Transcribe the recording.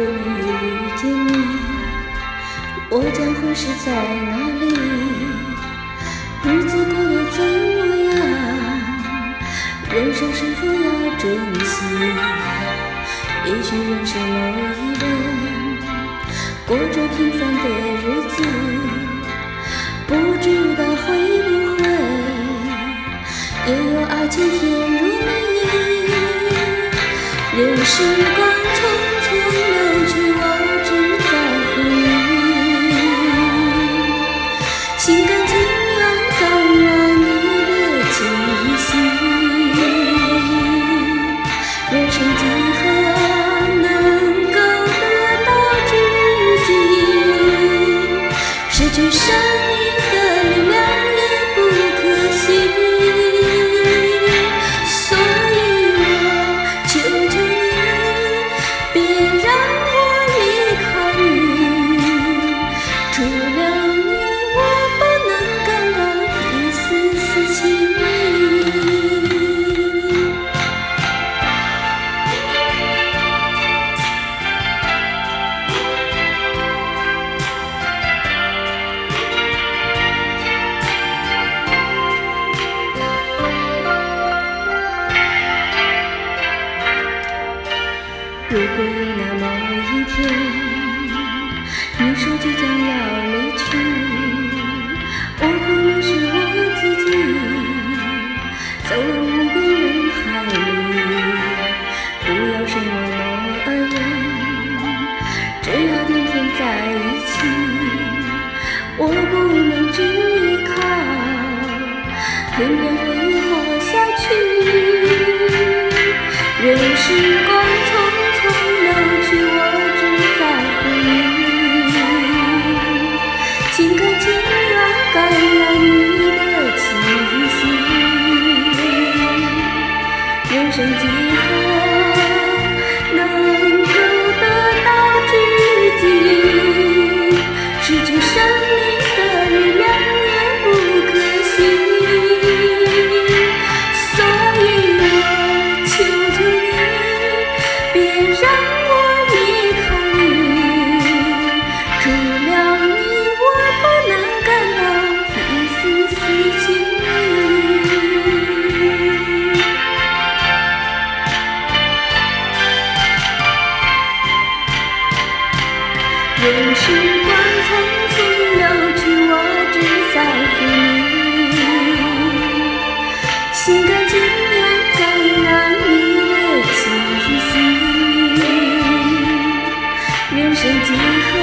我没有遇见你，我将会是在哪里？日子过得怎么样？人生是否要珍惜？也许认识某一人，过着平凡的日子，不知道会不会也有爱情甜如蜜。任时光。如果有那么一天，你说即将要离去，我会迷失我自己，走入无边人海里。不要什么诺言，只要天天在一起。我不能只依靠，偏偏感染你的气息。人生几何能任时光匆匆流去我只在乎你心甘情愿感染你的气息人生几何